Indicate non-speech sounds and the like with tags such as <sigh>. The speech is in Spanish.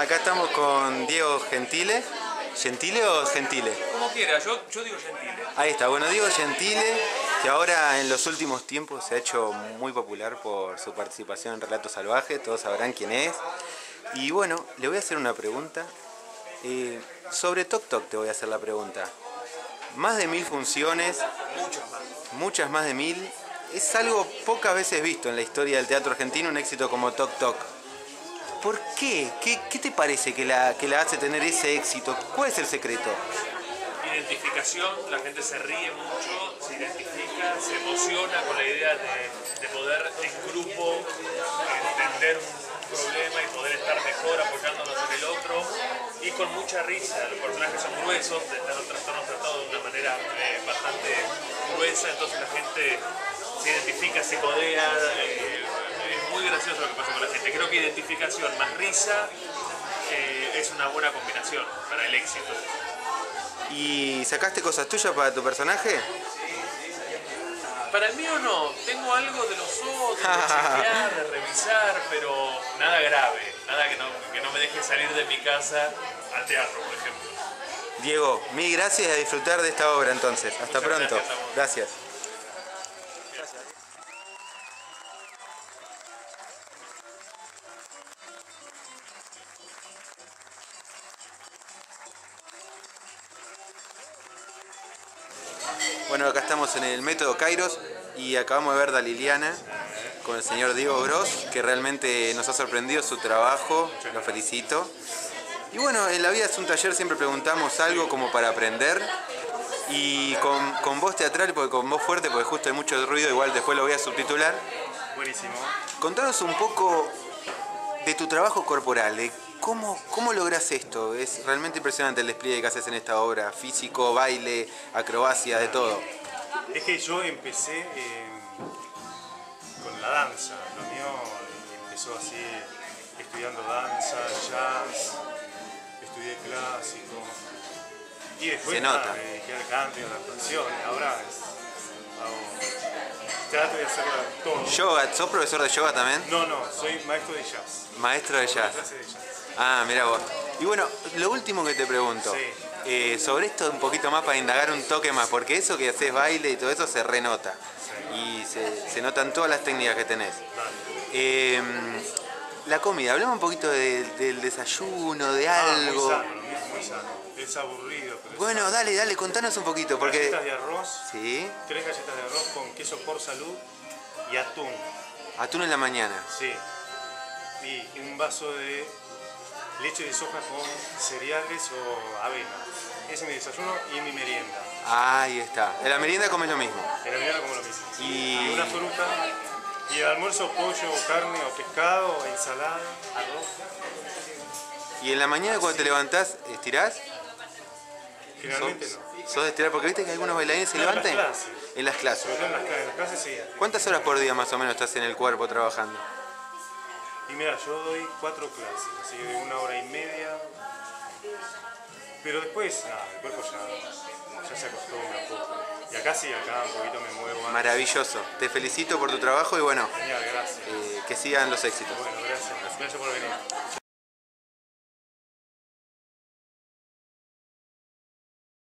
Acá estamos con Diego Gentile. ¿Gentile o Gentile? Como quiera, yo, yo digo Gentile. Ahí está, bueno, Diego Gentile, que ahora en los últimos tiempos se ha hecho muy popular por su participación en Relatos Salvajes, todos sabrán quién es. Y bueno, le voy a hacer una pregunta. Eh, sobre Tok Tok te voy a hacer la pregunta. Más de mil funciones, Muchos más. muchas más de mil. Es algo pocas veces visto en la historia del teatro argentino, un éxito como Tok Tok. ¿Por qué? ¿Qué, te parece que la, que la hace tener ese éxito? ¿Cuál es el secreto? Identificación, la gente se ríe mucho, se identifica, se emociona con la idea de, de poder en grupo entender un problema y poder estar mejor apoyándonos en el otro y con mucha risa. Los personajes son gruesos, están los trastornos tratados de una manera eh, bastante gruesa, entonces la gente se identifica, se codea. eh, es muy gracioso Creo que identificación más risa eh, es una buena combinación para el éxito. ¿Y sacaste cosas tuyas para tu personaje? Para el mío no, tengo algo de los otros, de <laughs> chequear, de revisar, pero nada grave, nada que no, que no me deje salir de mi casa al teatro, por ejemplo. Diego, mil gracias y a disfrutar de esta obra entonces. Hasta Muchas pronto. gracias Bueno, acá estamos en el método Kairos y acabamos de ver a Liliana con el señor Diego Gross, que realmente nos ha sorprendido su trabajo, lo felicito. Y bueno, en la vida es un taller, siempre preguntamos algo como para aprender. Y con, con voz teatral, porque con voz fuerte, porque justo hay mucho ruido, igual después lo voy a subtitular. Buenísimo. Contanos un poco de tu trabajo corporal, de cómo, cómo logras esto. Es realmente impresionante el despliegue que haces en esta obra, físico, baile, acrobacia, de todo. Es que yo empecé eh, con la danza. Lo mío empezó así, estudiando danza, jazz, estudié clásico. Y después Se nada, nota. me dediqué al canto y a la actuación. Ahora es- hago, trato de hacer todo. Yoga, ¿sos profesor de yoga también? No, no, soy maestro de jazz. Maestro de jazz. Clase de jazz. Ah, mira vos. Y bueno, lo último que te pregunto, Sí. eh, sobre esto un poquito más para indagar un toque más, porque eso que haces baile y todo eso se renota. Y se, se notan todas las técnicas que tenés. Eh, la comida, hablamos un poquito de- del desayuno, de Ah, muy algo. sano, mío es muy sano. Es aburrido, pero Bueno, dale, dale, contanos un poquito, porque... Galletas de arroz, Sí, tres galletas de arroz con queso por salud y atún. atún en la mañana. Sí. Y un vaso de leche de soja con cereales o avena. Ese es mi desayuno y mi merienda. Ahí está. En la merienda comes lo mismo. En la mañana como lo mismo. Y- una fruta. Y el almuerzo pollo, o carne o pescado, ensalada, arroz. Y en la mañana cuando te levantás, ¿estirás? Generalmente ¿Sos, no. sos de estirar? Porque viste que algunos bailarines se No, en las levantan clases. en las clases. Sobre todo en las, cla- en las clases sí. ¿Cuántas horas por día más o menos estás en el cuerpo trabajando? Y mira, yo doy cuatro clases, así que de una hora y media. Pero después, nada, el cuerpo ya, ya se acostumbra un poco. Y acá sí, acá un poquito me muevo. Maravilloso. Te felicito por tu trabajo y bueno, Genial, gracias. eh, que sigan los éxitos. Bueno, gracias. Gracias por venir.